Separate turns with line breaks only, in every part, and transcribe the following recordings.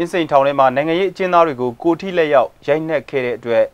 အင်းစိန်ထောင်ထဲမှာနိုင်ငံရေးအကျဉ်းသားတွေကိုကိုထိလက်ရောက်ရိုက်နှက်ခဲ့တဲ့အတွက်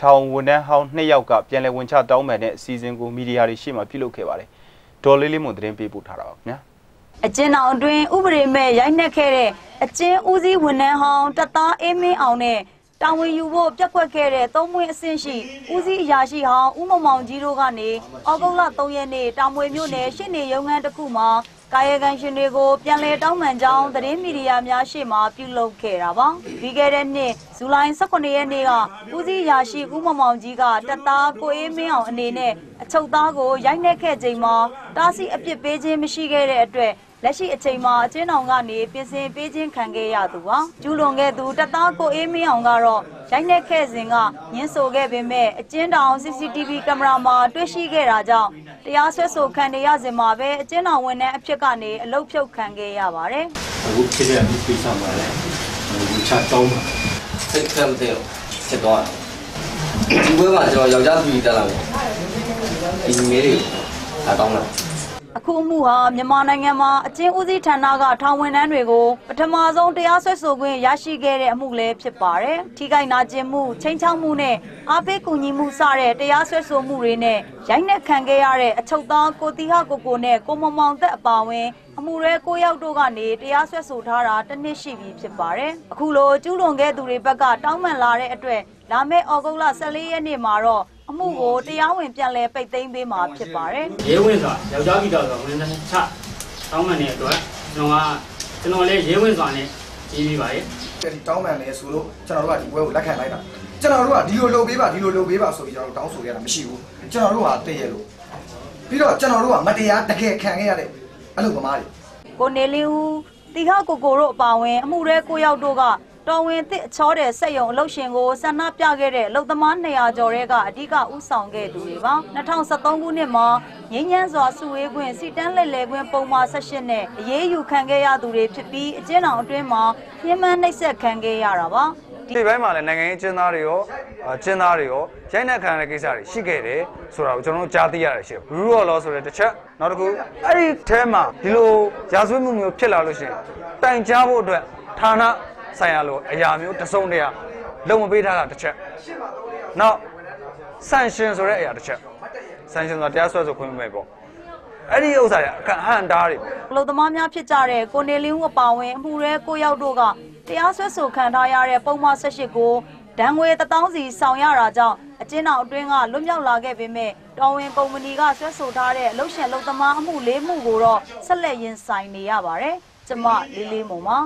ထောင်ဝန်ထမ်းဟောင်းနှစ်ယောက်ကပြန်လည်ဝန်ချတောင်းပန်တဲ့အစည်းအဝေးကိုမီဒီယာတွေရှေ့မှာပြုလုပ်ခဲ့ပါတယ်။ဒေါ်လေးလေးမွန်သတင်းပေးပို့ထားတာပါခင်ဗျာ။
အကျဉ်းတော်အတွင်းဥပဒေမဲ့ရိုက်နှက်ခဲ့တဲ့အကျဉ်းဦးစီးဝန်ထမ်းဟောင်းတပ်သားအေးမင်းအောင်နဲ့တာဝန်ယူဖို့ပြက်ကွက်ခဲ့တဲ့သုံးမွေးအဆင့်ရှိဦးစီးအရာရှိဟောင်းဦးမောင်မောင်ကြီးတို့ကနေဩဂုတ်လ3ရက်နေ့တာမွေမြို့နယ်ရှစ်နေရုံးခန်းတစ်ခုမှာ ကာယကံရှင်တွေကိုပြန်လည်တောင်းပန်ကြောင်းသတင်းမီဒီယာများရှေ့မှာပြုလုပ်ခဲ့တာပါပြီးခဲ့တဲ့နှစ်ဇူလိုင်18ရက်နေ့ကဦးစီးအရာရှိဦးမောင်မောင်ကြီးကတပ်သားကိုအေးမင်းအောင်အနေနဲ့အချုပ်သားကိုရိုက်နှက်ခဲ့ချိန်မှာ တားဆီးအပြစ်ပေးခြင်းမရှိခဲ့တဲ့အတွက်လက်ရှိအချိန်မှာအကျဉ်းတော်ကနေပြင်ဆင်ပေးခြင်းခံခဲ့ရသူပါကျူးလွန်ခဲ့သူတပ်သားကိုအေးမင်းအောင်ကတော့ရိုက်နှက်ခဲ့စဉ်ကညှင်းဆိုခဲ့ပေမဲ့အကျဉ်းတော် CCTV ကင်မရာမှာတွေ့ရှိခဲ့တာကြောင့်တရားစွဲဆိုခံနေရစဉ်မှာပဲအကျဉ်းတော်ဝန်ထမ်းအဖြစ်ကနေအလုတ်ဖြုတ်ခံခဲ့ရပါတယ်
အခုဖြစ်တဲ့မှုကိစ္စမှာလည်းဒီချတောင်းပါ
စိတ်ကမ်းတဲ့ဖြစ်သွားတယ်ဒီဘက်မှာကျွန်တော်ယောက်ျားသူကြီးတက်လာတယ်ဒီငယ်လေး အတောင်းလာ
အခုအမှုဟာမြန်မာနိုင်ငံမှာအကျဉ်းဦးစီးဌာနကထောင်ဝန်ထမ်းတွေကိုပထမဆုံးတရားစွဲဆိုခွင့်ရရှိခဲ့တဲ့အမှုလည်းဖြစ်ပါတယ်။ထိခိုက်နာကျင်မှုချိန်ချောက်မှုနဲ့အားပေးကူညီမှုစတဲ့တရားစွဲဆိုမှုတွေနဲ့ရိုက်နှက်ခံခဲ့ရတဲ့အချုပ်သားကိုတီဟကိုကိုနဲ့ကိုမောင်မောင်သက်အပါအဝင်အမှုရဲကိုယောက်တို့ကနေတရားစွဲဆိုထားတာတစ်နှစ်ရှိပြီဖြစ်ပါတယ်။အခုလိုကျူးလွန်ခဲ့သူတွေဘက်ကတောင်းပန်လာတဲ့အတွက်လာမယ့်ဩဂုတ်လ14ရက်နေ့မှာတော့ အမှုကိုတရားဝင်ပြန်လည်ပိတ်သိမ်းပေးမှာဖြစ်ပါတယ်။
ရဲဝင်စွာယောက်ျားပြီးတော့ဆိုဝင်တဲ့ချတောင်းပန်တဲ့အတွက်ကျွန်တော်ကကျွန်တော်လည်းရဲဝင်စွာနဲ့ကြီးပြီးပါရဲ့
ဒီတောင်းပန်လဲဆိုလို့ကျွန်တော်တို့ကဒီပွဲကိုလက်ခံလိုက်တာကျွန်တော်တို့ကဒီလိုလုပ်ပေးပါဒီလိုလုပ်ပေးပါဆိုပြီးကျွန်တော်တို့တောင်းဆိုရတာမရှိဘူးကျွန်တော်တို့ကတည့်ရလို့ပြီးတော့ကျွန်တော်တို့ကမတရားတကယ်ခံခဲ့ရတဲ့အလုပ်သမားတွေ
ကိုနေလင်းဦးတီဟကိုကိုတို့အပါအဝင်အမှုရဲကိုရောက်တို့က တော်ဝင်သစ်အချောတဲ့စက်ယုံအလုပ်ရှင်ကိုဆန္ဒပြခဲ့တဲ့အလုပ်သမား200ကျော်တဲ့ကအဓိကဥဆောင်ခဲ့သူတွေပါ2013ခုနှစ်မှာငင်းညမ်းစွာစုဝေးခွင့်စီတန်းလက်လဲခွင့်ပုံမှာ18နဲ့အရေးယူခံခဲ့ရသူတွေဖြစ်ပြီးအကျဉ်းတော်အတွင်းမှာညှဉ်းပန်းနှိပ်စက်ခံခဲ့ရတာပါ
ဒီဘက်မှာလည်းနိုင်ငံရေးကျင်းသားတွေရောအကျင်းသားတွေရောရိုက်နှက်ခံရတဲ့ကိစ္စတွေရှိခဲ့တယ်ဆိုတာကိုကျွန်တော်တို့ကြားသိရတယ်ရှိတယ်ဘရူရော်လောဆိုတဲ့တစ်ချက်နောက်တစ်ခုအဲ့ဒီထဲမှာဒီလိုရာဇဝတ်မှုမျိုးဖြစ်လာလို့ရှိရင်တိုင်ကြားဖို့အတွက်ဌာန ဆိုင်ရာလိုအရာမျိုးတစုံတရာလုံမပေးထားတာတစ်ချက်နောက်ဆန်ရှင်ဆိုတဲ့အရာတစ်ချက်ဆန်ရှင်ဆိုတာတရားစွဲဆိုခွင့်မဲ့ပေါ့အဲ့ဒီဥစ္စာတွေအခန့်အဟန့်တားတွေပေါ့
အလုပ်သမားများဖြစ်ကြတဲ့ကိုနေလင်းဦးအပါအဝင်အမှုရဲကိုရောက်တို့ကတရားစွဲဆိုခံထားရတဲ့ပုံမှန်18ကိုဒဏ်ငွေ1000စီဆောင်ရတာကြောင့်အကျဉ်းတော်အတွင်းကလွတ်မြောက်လာခဲ့ပေမဲ့တော်ဝင်ကုမ္ပဏီကဆွဲဆိုထားတဲ့အလုပ်ရှင်အလုပ်သမားအမှု၄မှုကိုတော့ဆက်လက်ရင်ဆိုင်နေရပါတယ်။ကျမလေးလေးမုံပါ